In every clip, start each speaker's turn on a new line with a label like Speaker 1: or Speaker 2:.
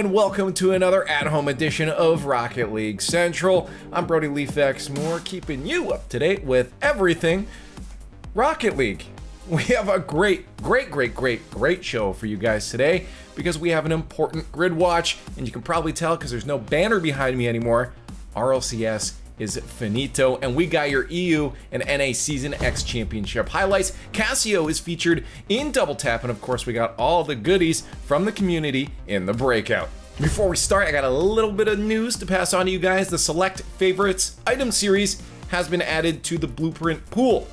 Speaker 1: and welcome to another at-home edition of Rocket League Central. I'm Brody LieFx Moore, keeping you up to date with everything Rocket League. We have a great, great, great, great, great show for you guys today because we have an important grid watch, and you can probably tell because there's no banner behind me anymore. RLCS is finito, and we got your EU and NA Season X Championship highlights. Kassio is featured in Double Tap, and of course, we got all the goodies from the community in the breakout. Before we start, I got a little bit of news to pass on to you guys. The Select Favorites item series has been added to the Blueprint pool.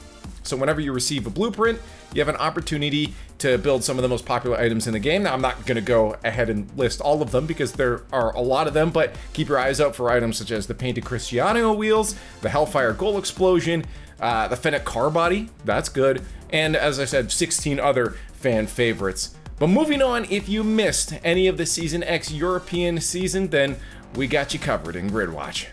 Speaker 1: So whenever you receive a blueprint, you have an opportunity to build some of the most popular items in the game. Now, I'm not going to go ahead and list all of them because there are a lot of them, but keep your eyes out for items such as the Painted Cristiano wheels, the Hellfire Goal Explosion, uh, the Fennec Car Body, that's good, and as I said, 16 other fan favorites. But moving on, if you missed any of the Season X European season, then we got you covered in Gridwatch.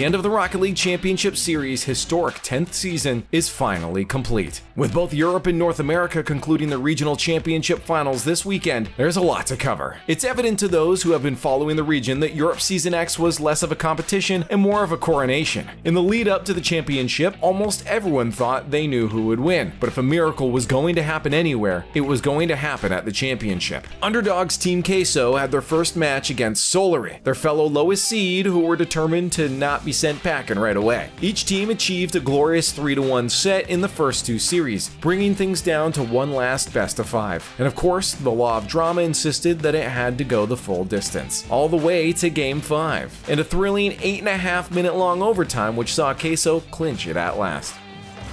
Speaker 1: The end of the Rocket League Championship Series' historic 10th season is finally complete. With both Europe and North America concluding the regional championship finals this weekend, there's a lot to cover. It's evident to those who have been following the region that Europe Season X was less of a competition and more of a coronation. In the lead up to the championship, almost everyone thought they knew who would win, but if a miracle was going to happen anywhere, it was going to happen at the championship. Underdogs Team Queso had their first match against Solary, their fellow lowest seed who were determined to not not be sent packing right away. Each team achieved a glorious 3-1 set in the first two series, bringing things down to one last best of five. And of course, the law of drama insisted that it had to go the full distance, all the way to game 5, and a thrilling 8.5 minute long overtime which saw Queso clinch it at last.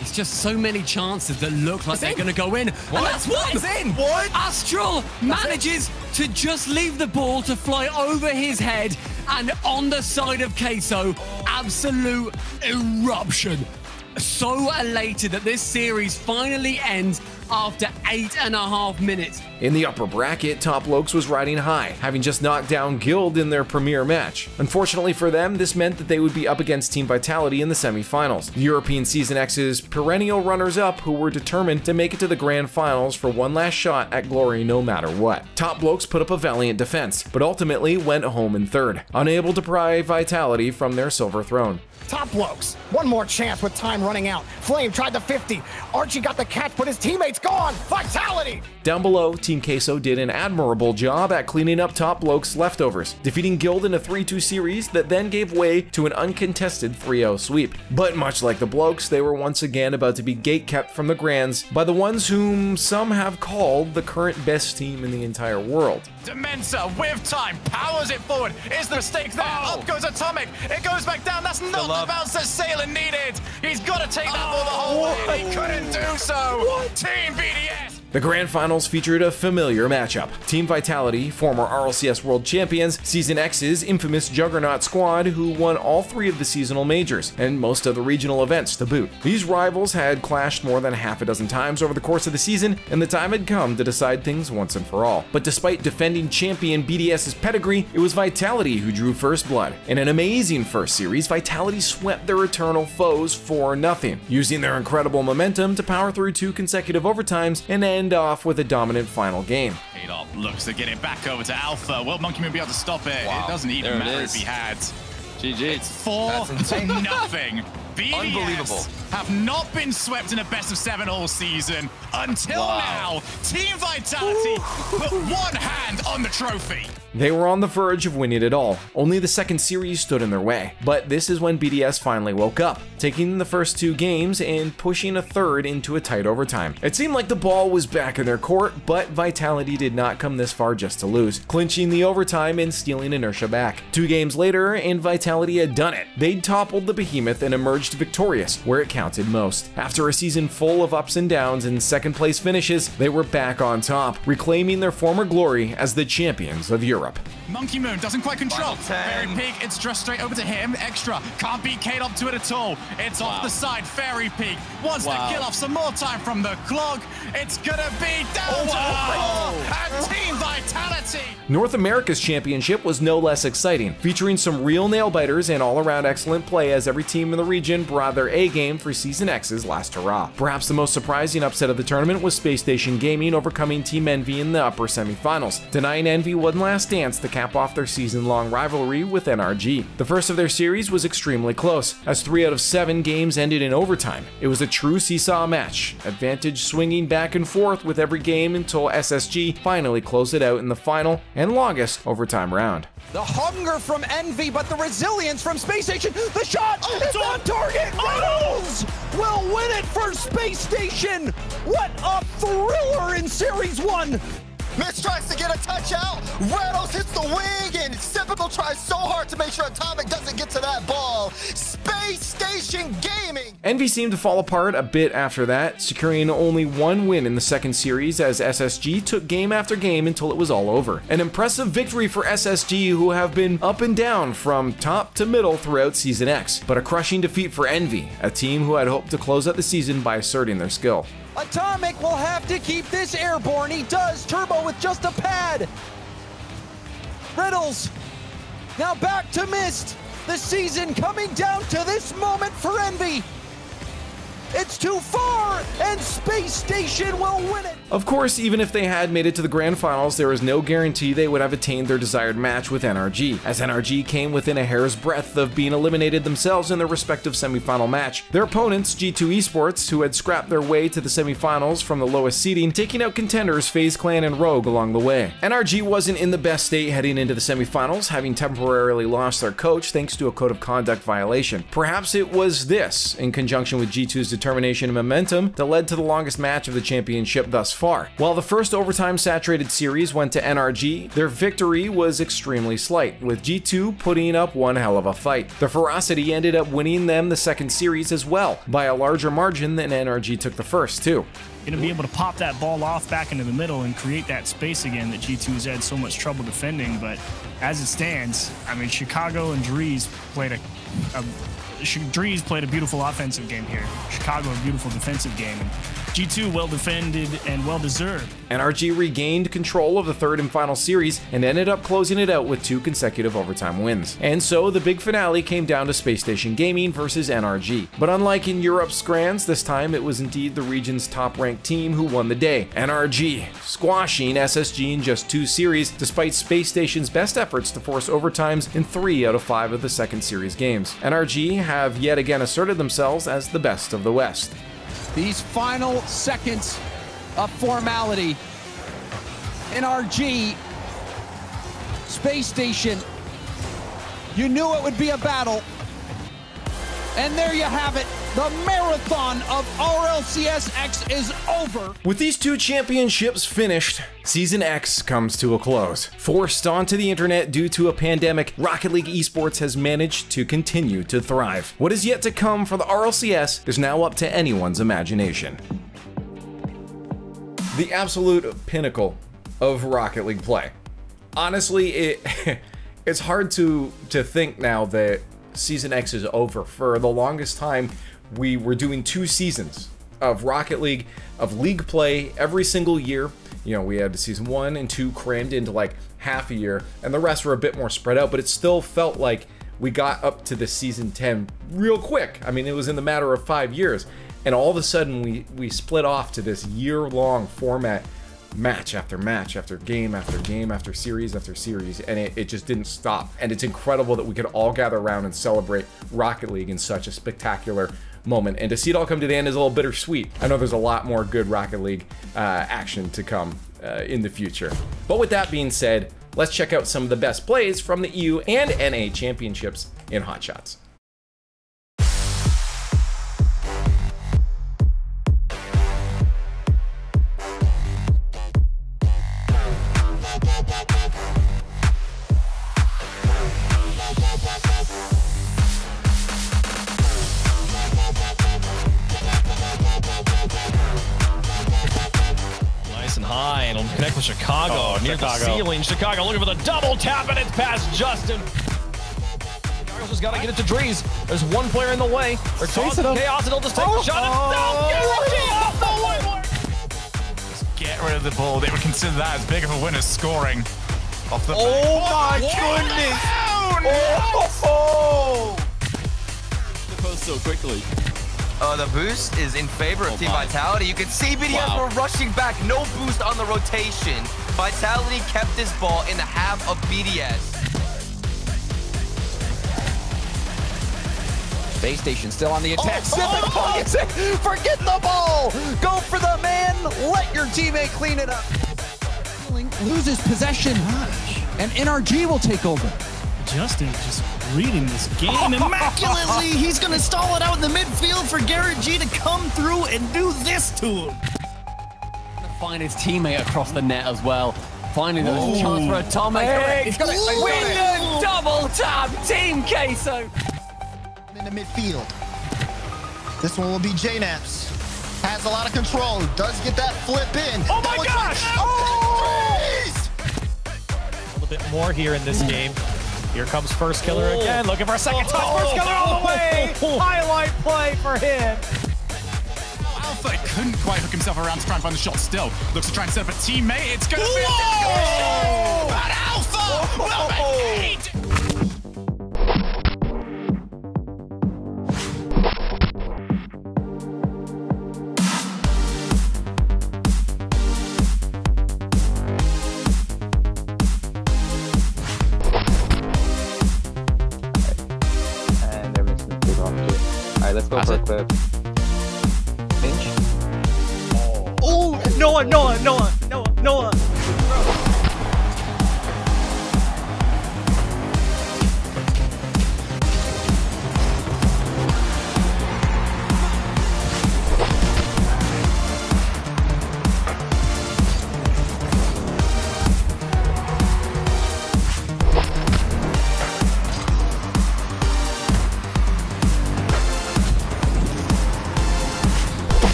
Speaker 2: It's just so many chances that look like
Speaker 3: it's
Speaker 2: they're going to go in.
Speaker 3: What?
Speaker 2: And that's one.
Speaker 3: It's in. What?
Speaker 2: Astral manages to just leave the ball to fly over his head and on the side of Queso, absolute eruption. So elated that this series finally ends after eight and a half minutes.
Speaker 1: In the upper bracket, Top Blokes was riding high, having just knocked down Guild in their premier match. Unfortunately for them, this meant that they would be up against Team Vitality in the semifinals. European Season X's perennial runners-up who were determined to make it to the grand finals for one last shot at glory no matter what. Top Blokes put up a valiant defense, but ultimately went home in third, unable to pry Vitality from their silver throne.
Speaker 3: Top blokes. One more chance with time running out. Flame tried the 50. Archie got the catch, but his teammate's gone. Vitality!
Speaker 1: Down below, Team Queso did an admirable job at cleaning up Top Blokes' leftovers, defeating Guild in a 3-2 series that then gave way to an uncontested 3-0 sweep. But much like the Blokes, they were once again about to be gatekept from the Grands by the ones whom some have called the current best team in the entire world.
Speaker 4: Demensa with time powers it forward. Is the mistake there? Oh. Up goes Atomic. It goes back down. That's not the, the bounce that Salen needed. He's got to take that oh, ball the whole what? way. He couldn't do so. What? Team BDS.
Speaker 1: The Grand Finals featured a familiar matchup. Team Vitality, former RLCS World Champions, Season X's infamous Juggernaut squad who won all three of the seasonal majors, and most of the regional events to boot. These rivals had clashed more than half a dozen times over the course of the season, and the time had come to decide things once and for all. But despite defending champion BDS's pedigree, it was Vitality who drew first blood. In an amazing first series, Vitality swept their eternal foes for nothing, using their incredible momentum to power through two consecutive overtimes and end end off with a dominant final game.
Speaker 4: Adolf looks to get it back over to Alpha. Will Monkey Moon be able to stop it? Wow. It doesn't even there matter if he had.
Speaker 5: GG.
Speaker 4: It's four to nothing. BDS Unbelievable. have not been swept in a best of seven all season until wow. now. Team Vitality put one hand on the trophy.
Speaker 1: They were on the verge of winning it all, only the second series stood in their way. But this is when BDS finally woke up, taking the first two games and pushing a third into a tight overtime. It seemed like the ball was back in their court, but Vitality did not come this far just to lose, clinching the overtime and stealing inertia back. Two games later, and Vitality had done it. They'd toppled the behemoth and emerged victorious, where it counted most. After a season full of ups and downs and second place finishes, they were back on top, reclaiming their former glory as the champions of Europe. Europe.
Speaker 4: Monkey Moon doesn't quite control. Fairy Peak, it's just straight over to him. Extra. Can't beat Kate up to it at all. It's off the side. Fairy Peak wants
Speaker 5: Wow.
Speaker 4: to kill off some more time from the clog. It's gonna be down to oh,
Speaker 5: wow.
Speaker 4: four. And Team Vitality.
Speaker 1: North America's championship was no less exciting, featuring some real nail biters and all around excellent play as every team in the region brought their A game for Season X's last hurrah. Perhaps the most surprising upset of the tournament was Space Station Gaming overcoming Team Envy in the upper semifinals, denying Envy one last dance to cap off their season long rivalry with NRG. The first of their series was extremely close, as three out of seven games ended in overtime. It was a true seesaw match, advantage swinging back and forth with every game until SSG finally closed it out in the final and longest overtime round.
Speaker 5: The hunger from Envy, but the resilience from Space Station. The shot oh, is on target. Oh, Reynolds will win it for Space Station. What a thriller in Series 1.
Speaker 6: Mitch tries to get a touch out. Reynolds hits the wing, and Typical tries so hard to make sure Atomic doesn't get to that ball. Space Station Gaming.
Speaker 1: Envy seemed to fall apart a bit after that, securing only one win in the second series as SSG took game after game until it was all over. An impressive victory for SSG, who have been up and down from top to middle throughout Season X, but a crushing defeat for Envy, a team who had hoped to close out the season by asserting their skill.
Speaker 5: Atomic will have to keep this airborne. He does. Turbo with just a pad. Riddles. Now back to Mist. The season coming down to this moment for Envy. It's too far, and Space Station will win it.
Speaker 1: Of course, even if they had made it to the grand finals, there was no guarantee they would have attained their desired match with NRG, as NRG came within a hair's breadth of being eliminated themselves in their respective semifinal match. Their opponents, G2 Esports, who had scrapped their way to the semifinals from the lowest seeding, taking out contenders FaZe Clan and Rogue along the way. NRG wasn't in the best state heading into the semifinals, having temporarily lost their coach thanks to a code of conduct violation. Perhaps it was this, in conjunction with G2's determination and momentum, that led to the longest match of the championship thus far. While the first overtime saturated series went to NRG, their victory was extremely slight, with G2 putting up one hell of a fight. The Ferocity ended up winning them the second series as well, by a larger margin than NRG took the first, too.
Speaker 7: going to be able to pop that ball off back into the middle and create that space again that G2 has had so much trouble defending. But as it stands, I mean, Chicago and Drees played a, a Drees played a beautiful offensive game here. Chicago a beautiful defensive game. And G2 well defended and well deserved.
Speaker 1: NRG regained control of the third and final series and ended up closing it out with two consecutive overtime wins. And so the big finale came down to Space Station Gaming versus NRG. But unlike in Europe's Grands, this time it was indeed the region's top ranked team who won the day NRG, squashing SSG in just two series, despite Space Station's best efforts to force overtimes in three out of five of the second series games. NRG have yet again asserted themselves as the best of the West.
Speaker 5: These final seconds of formality. NRG, Space Station. You knew it would be a battle. And there you have it. The marathon of RLCS X is over.
Speaker 1: With these two championships finished, Season X comes to a close. Forced onto the internet due to a pandemic, Rocket League Esports has managed to continue to thrive. What is yet to come for the RLCS is now up to anyone's imagination. The absolute pinnacle of Rocket League play. Honestly, it it's hard to to think now that Season X is over. For the longest time, we were doing two seasons of Rocket League, of league play every single year. You know, we had season one and two crammed into like half a year, and the rest were a bit more spread out, but it still felt like we got up to the season 10 real quick. I mean, it was in the matter of five years. And all of a sudden, we, we split off to this year long format match after match after game after game after series after series and it, it just didn't stop and it's incredible that we could all gather around and celebrate rocket league in such a spectacular moment. And to see it all come to the end is a little bittersweet. I know there's a lot more good rocket league uh, action to come uh, in the future. But with that being said let's check out some of the best plays from the eu and na championships in hot shots
Speaker 8: Chicago
Speaker 9: Oh,
Speaker 8: near
Speaker 9: Chicago.
Speaker 8: the ceiling. Chicago looking for the double tap, and it's past Justin. Chicago's just got to get it to Drees. There's one player in the way. They're tossing
Speaker 5: him.
Speaker 8: chaos, and he'll just take
Speaker 5: Oh.
Speaker 8: the shot. And no, guarantee off the whiteboard.
Speaker 4: Get rid of the ball. They would consider that as big of a win as scoring. Off the
Speaker 9: Oh my
Speaker 4: What?
Speaker 9: goodness!
Speaker 4: Oh,
Speaker 9: Oh, so quickly.
Speaker 10: Uh, the boost is in favor of
Speaker 9: Oh
Speaker 10: Team
Speaker 9: my.
Speaker 10: Vitality. You can see BDS
Speaker 9: Wow.
Speaker 10: were rushing back. No boost on the rotation. Vitality kept this ball in the half of BDS.
Speaker 5: Space Station still on the attack.
Speaker 6: Oh,
Speaker 5: Sip it,
Speaker 6: oh.
Speaker 5: Forget the ball. Go for the man. Let your teammate clean it up. Loses possession, and NRG will take over.
Speaker 7: Justin just reading this game immaculately. He's going to stall it out in the midfield for Garrett G to come through and do this to him.
Speaker 2: Find his teammate across the net as well. Finally, there's a chance for Atomic.
Speaker 3: He's got it. He's got
Speaker 2: Win
Speaker 3: it.
Speaker 2: the double tap, Team Queso.
Speaker 6: in the midfield. This one will be JKnaps. Has a lot of control. Does get that flip in.
Speaker 8: Oh my
Speaker 6: That was
Speaker 8: gosh!
Speaker 6: Oh!
Speaker 9: A little bit more here in this game. Here comes First Killer oh. again, looking for a second touch. First oh. Killer all the way. Highlight play for him.
Speaker 4: Couldn't quite hook himself around to try and find the shot still. Looks to try and set up a teammate. It's going to be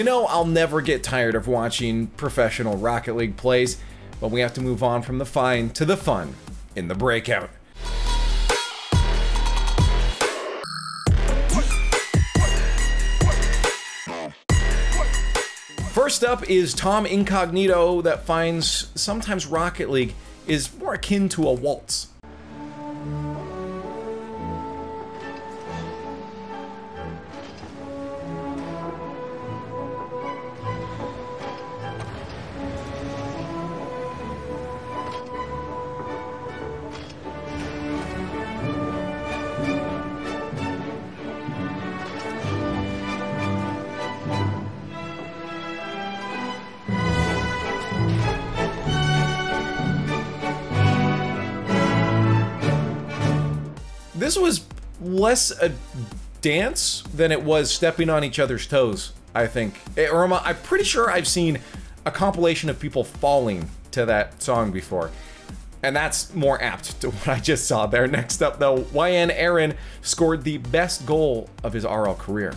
Speaker 1: You know, I'll never get tired of watching professional Rocket League plays, but we have to move on from the fine to the fun in the breakout. First up is Tom Incognito that finds sometimes Rocket League is more akin to a waltz. This was less a dance than it was stepping on each other's toes, I think. Eh, Or I'm pretty sure I've seen a compilation of people falling to that song before. And that's more apt to what I just saw there. Next up, though, YN Aaron scored the best goal of his RL career.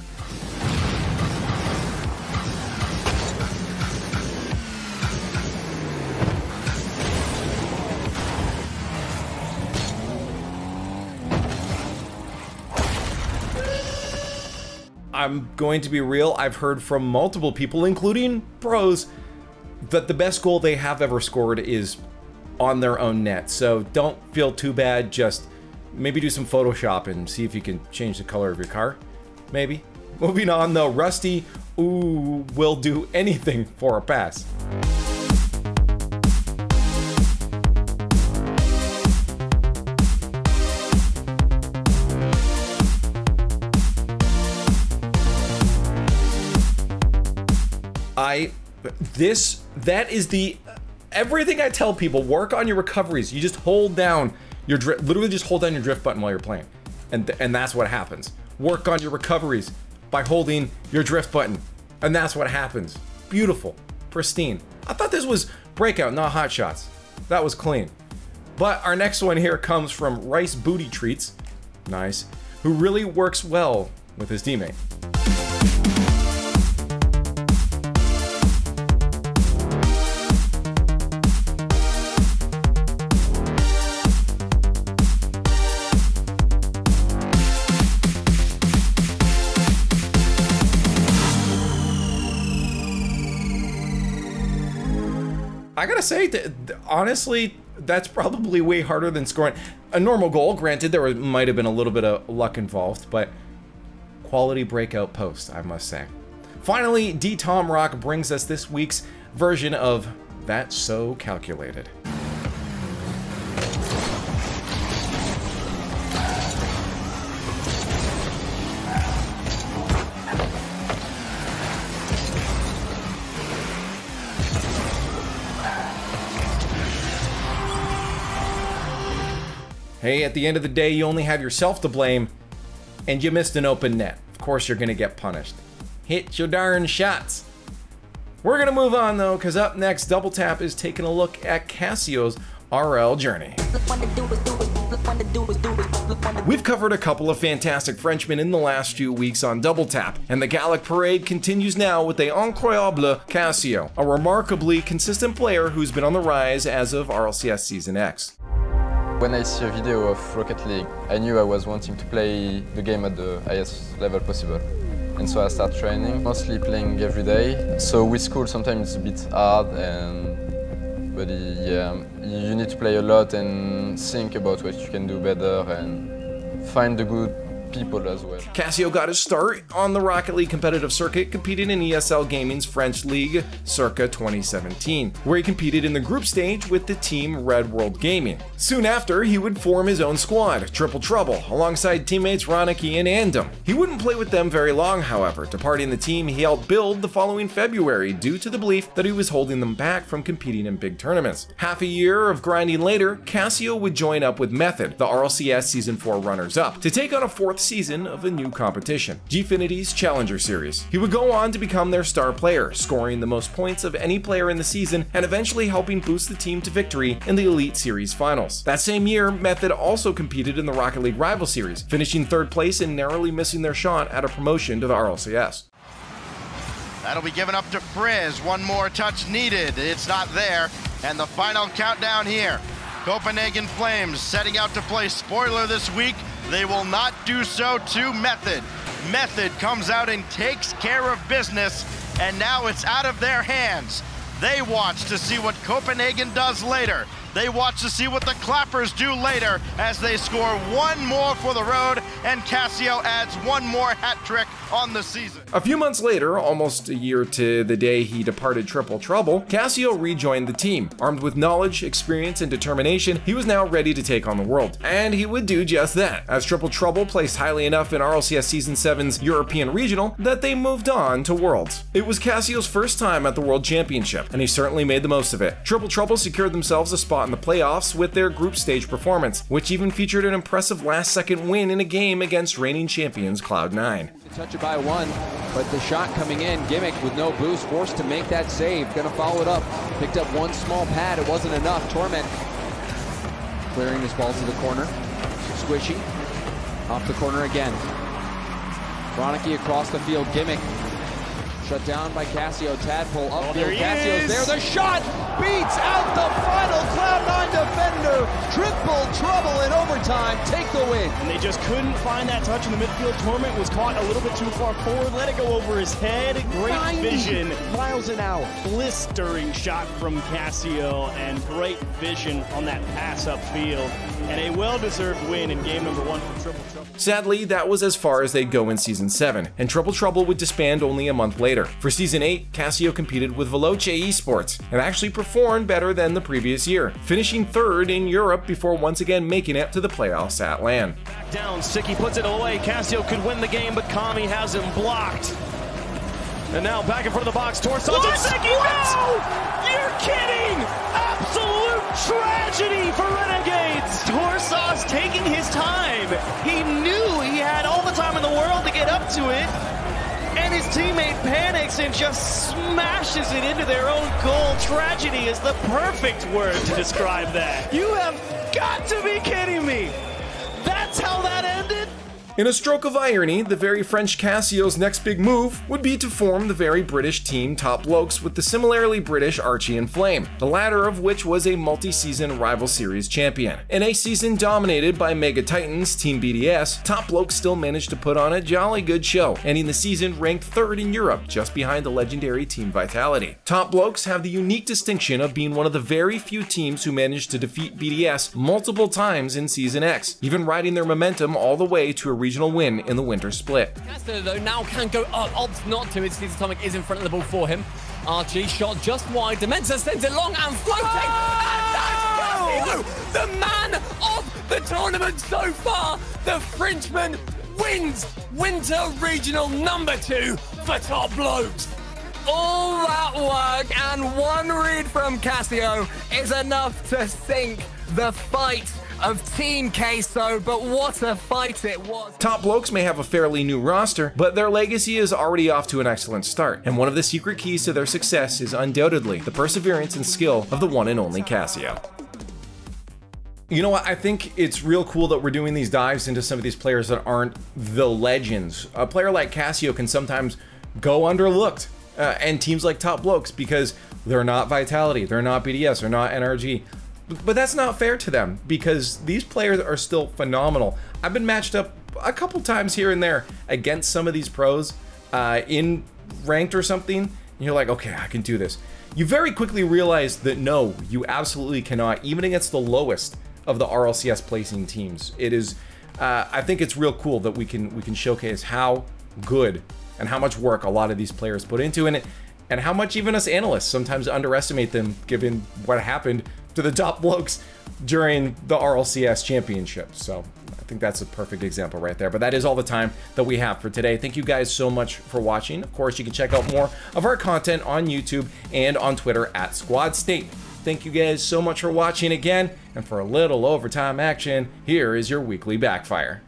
Speaker 1: I'm going to be real, I've heard from multiple people, including pros, that the best goal they have ever scored is on their own net. So don't feel too bad, just maybe do some Photoshop and see if you can change the color of your car. Maybe. Moving on though, Rusty, ooh, will do anything for a pass. This, that is the, everything I tell people, work on your recoveries. You just hold down your drift, literally just hold down your drift button while you're playing. And, and that's what happens. Work on your recoveries by holding your drift button. And that's what happens. Beautiful. Pristine. I thought this was breakout, not hot shots. That was clean. But our next one here comes from Rice Booty Treats. Nice. Who really works well with his teammate. Say, th- th- honestly, that's probably way harder than scoring a normal goal. Granted, there might have been a little bit of luck involved, but quality breakout post, I must say. Finally, D Tom Rock brings us this week's version of That's So Calculated. At the end of the day, you only have yourself to blame, and you missed an open net. Of course, you're gonna get punished. Hit your darn shots. We're gonna move on though, because up next, Double Tap is taking a look at Kassio's RL journey. We've covered a couple of fantastic Frenchmen in the last few weeks on Double Tap, and the Gallic Parade continues now with the incroyable Kassio, a remarkably consistent player who's been on the rise as of RLCS Season X.
Speaker 11: When I see a video of Rocket League, I knew I was wanting to play the game at the highest level possible. And so I start training, mostly playing every day. So with school sometimes it's a bit hard and but yeah, you need to play a lot and think about what you can do better and find the good people as well.
Speaker 1: Kassio got his start on the Rocket League competitive circuit competing in ESL Gaming's French League circa 2017, where he competed in the group stage with the team Red World Gaming. Soon after, he would form his own squad, Triple Trouble, alongside teammates Ronicky and Andom. He wouldn't play with them very long, however, departing the team he helped build the following February due to the belief that he was holding them back from competing in big tournaments. Half a year of grinding later, Kassio would join up with Method, the RLCS Season 4 runners-up, to take on a fourth season of a new competition, Gfinity's Challenger Series. He would go on to become their star player, scoring the most points of any player in the season and eventually helping boost the team to victory in the Elite Series finals. That same year, Method also competed in the Rocket League Rival Series, finishing third place and narrowly missing their shot at a promotion to the RLCS.
Speaker 12: That'll be given up to Frizz. One more touch needed. It's not there. And the final countdown here. Copenhagen Flames setting out to play spoiler this week. They will not do so to Method. Method comes out and takes care of business, and now it's out of their hands. They watch to see what Copenhagen does later. They watch to see what the Clappers do later as they score one more for the road, and Kassio adds one more hat trick on the season.
Speaker 1: A few months later, almost a year to the day he departed Triple Trouble, Kassio rejoined the team. Armed with knowledge, experience, and determination, he was now ready to take on the world. And he would do just that, as Triple Trouble placed highly enough in RLCS Season 7's European Regional that they moved on to Worlds. It was Kassio's first time at the World Championship, and he certainly made the most of it. Triple Trouble secured themselves a spot in the playoffs with their group stage performance, which even featured an impressive last second win in a game against reigning champions Cloud9.
Speaker 13: Touch it by one, but the shot coming in, Gimmick with no boost, forced to make that save. Gonna follow it up. Picked up one small pad, it wasn't enough. Torment clearing his ball to the corner. Squishy, off the corner again. Ronicky across the field, Gimmick Shut down by Kassio. Tadpole oh, upfield.
Speaker 7: Oh, there
Speaker 13: Kassio's
Speaker 7: is.
Speaker 13: there. The shot beats out the final Cloud9 defender. Triple trouble in overtime. Take the win.
Speaker 7: And they just couldn't find that touch in the midfield. Torment was caught a little bit too far forward. Let it go over his head. Great
Speaker 13: 90
Speaker 7: vision.
Speaker 13: miles an hour.
Speaker 7: Blistering shot from Kassio and great vision on that pass upfield. And a well-deserved win in game number one for Triple Trouble.
Speaker 1: Sadly, that was as far as they'd go in Season 7, and Triple Trouble would disband only a month later. For Season 8, Kassio competed with Veloce Esports, and actually performed better than the previous year, finishing third in Europe before once again making it to the playoffs at LAN.
Speaker 8: Down, Sicky puts it away. Kassio could win the game, but Kamii has him blocked. And now back in front of the box, Torsos.
Speaker 9: What?
Speaker 8: No! You're kidding! Absolute tragedy for Renegades!
Speaker 9: Torsos's taking his time. He knew he had all the time in the world to get up to it. And his teammate panics and just smashes it into their own goal. Tragedy is the perfect word to describe that. You have got to be kidding me. That's how that?
Speaker 1: In a stroke of irony, the very French Kassio's next big move would be to form the very British team Top Blokes with the similarly British Archie and Flame, the latter of which was a multi-season rival series champion. In a season dominated by Mega Titans Team BDS, Top Blokes still managed to put on a jolly good show, ending the season ranked third in Europe, just behind the legendary Team Vitality. Top Blokes have the unique distinction of being one of the very few teams who managed to defeat BDS multiple times in Season X, even riding their momentum all the way to a regional win in the winter split.
Speaker 14: Castor, though, now can go up. Opts not to. It seems Atomic is in front of the ball for him. Archie shot just wide. Dementor sends it long and floating. And that's Castillo, the man of the tournament so far. The Frenchman wins Winter Regional number two for Top Blokes. All that work and one read from Kassio is enough to sink the fight of Team Queso, but what a fight it was.
Speaker 1: Top Blokes may have a fairly new roster, but their legacy is already off to an excellent start, and one of the secret keys to their success is undoubtedly the perseverance and skill of the one and only Kassio. You know what? I think it's real cool that we're doing these dives into some of these players that aren't the legends. A player like Kassio can sometimes go underlooked, uh, and teams like Top Blokes because they're not Vitality, they're not BDS, they're not NRG. But that's not fair to them because these players are still phenomenal. I've been matched up a couple times here and there against some of these pros uh, in ranked or something. And you're like, okay, I can do this. You very quickly realize that no, you absolutely cannot, even against the lowest of the RLCS placing teams. It is, uh, I think it's real cool that we can we can showcase how good and how much work a lot of these players put into it, and how much even us analysts sometimes underestimate them given what happened to the top blokes during the RLCS championship. So I think that's a perfect example right there. But that is all the time that we have for today. Thank you guys so much for watching. Of course, you can check out more of our content on YouTube and on Twitter at Squad State. Thank you guys so much for watching again. And for a little overtime action, here is your weekly backfire.